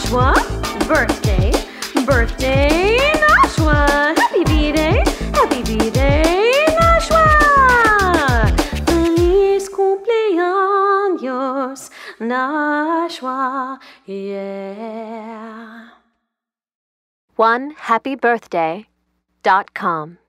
Nashua. Birthday, birthday, Nashua. Happy B-Day, happy B-Day, Nashua. Feliz cumpleaños, Nashua, yeah. One happy birthday dot com.